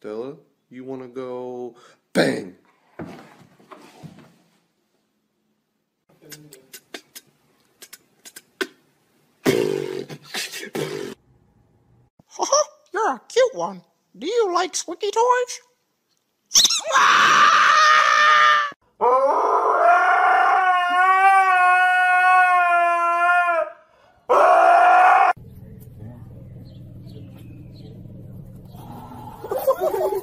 Stella, you want to go bang? You're a cute one. Do you like squeaky toys? Oh,